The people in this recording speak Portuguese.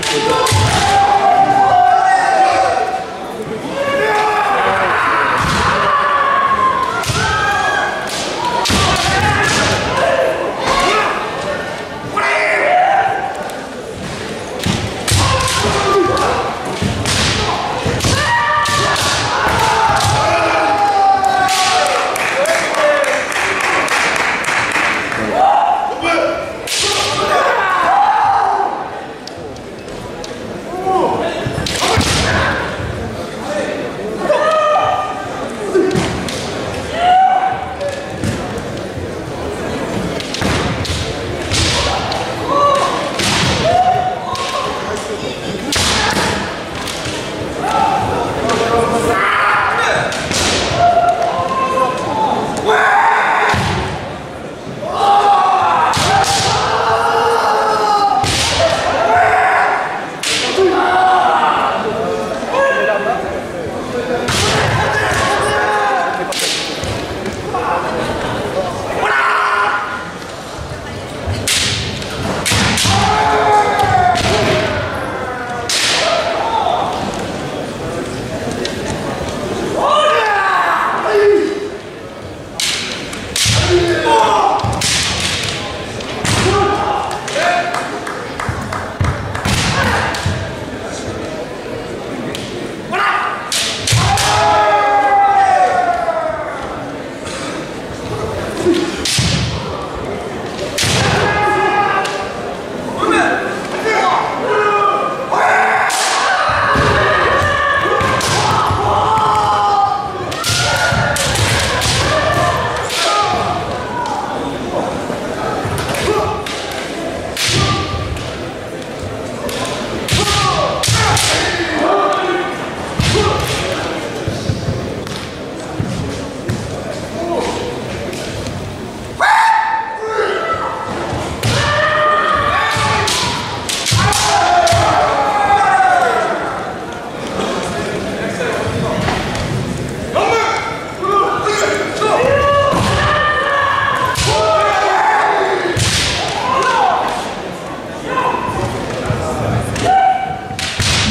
certeza.